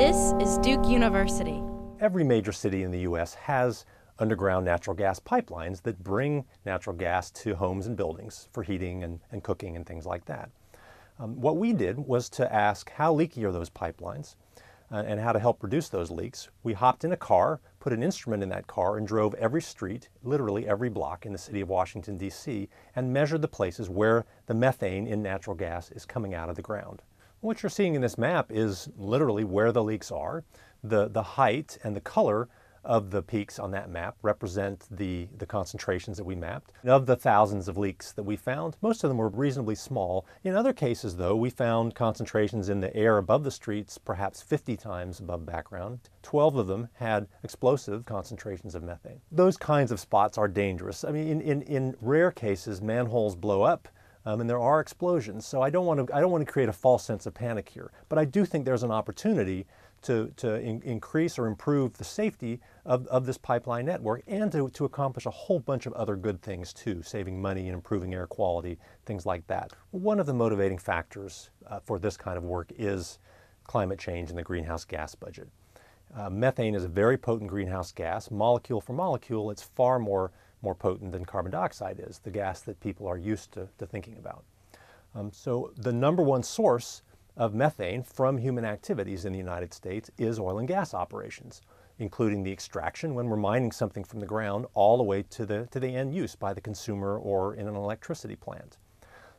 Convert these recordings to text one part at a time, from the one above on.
This is Duke University. Every major city in the U.S. has underground natural gas pipelines that bring natural gas to homes and buildings for heating and, and cooking and things like that. Um, what we did was to ask how leaky are those pipelines uh, and how to help reduce those leaks. We hopped in a car, put an instrument in that car, and drove every street, literally every block in the city of Washington, D.C., and measured the places where the methane in natural gas is coming out of the ground. What you're seeing in this map is literally where the leaks are, the, the height and the color of the peaks on that map represent the, the concentrations that we mapped. Of the thousands of leaks that we found, most of them were reasonably small. In other cases, though, we found concentrations in the air above the streets, perhaps 50 times above background. 12 of them had explosive concentrations of methane. Those kinds of spots are dangerous. I mean, in, in, in rare cases, manholes blow up um, and there are explosions. So I don't want to I don't want to create a false sense of panic here. But I do think there's an opportunity to, to in, increase or improve the safety of, of this pipeline network and to, to accomplish a whole bunch of other good things too, saving money and improving air quality, things like that. One of the motivating factors uh, for this kind of work is climate change and the greenhouse gas budget. Uh, methane is a very potent greenhouse gas. Molecule for molecule, it's far more more potent than carbon dioxide is, the gas that people are used to, to thinking about. Um, so the number one source of methane from human activities in the United States is oil and gas operations, including the extraction when we're mining something from the ground all the way to the, to the end use by the consumer or in an electricity plant.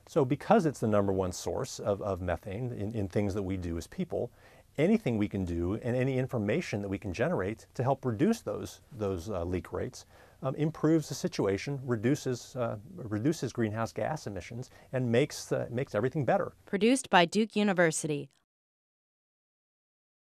So because it's the number one source of, of methane in, in things that we do as people, anything we can do and any information that we can generate to help reduce those, those uh, leak rates um, improves the situation, reduces, uh, reduces greenhouse gas emissions, and makes, makes everything better. Produced by Duke University.